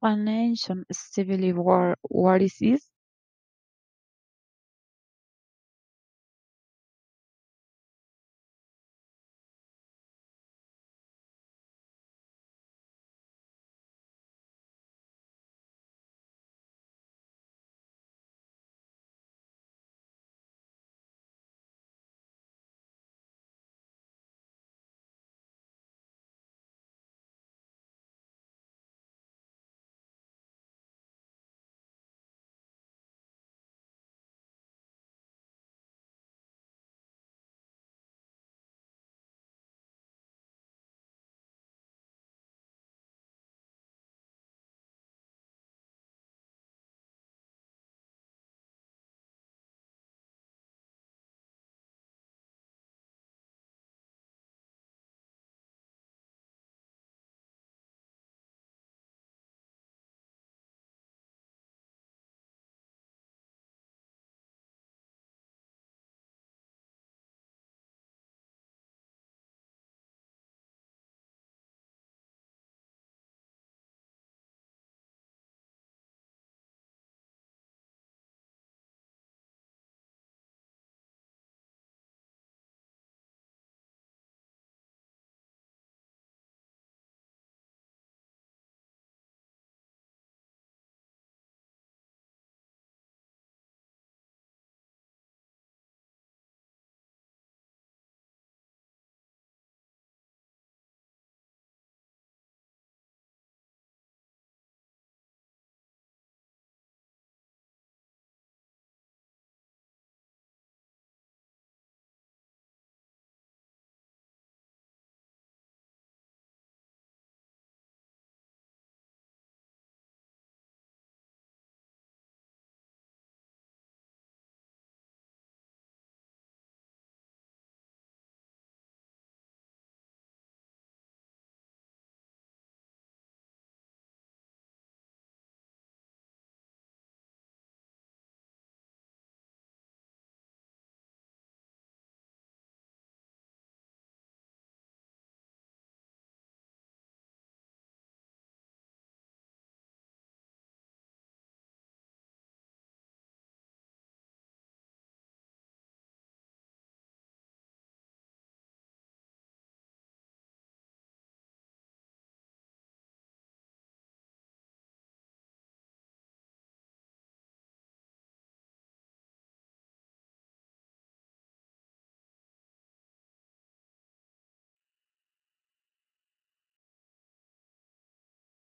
Financial civil war. What is this?